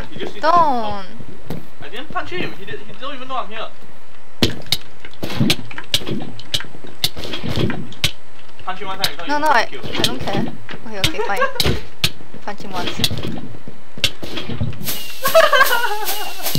Don't, don't. I didn't punch him. He, did, he don't even know I'm here. Punch him one time. No, no, I. I don't care. Okay, okay, fine. Punch him once.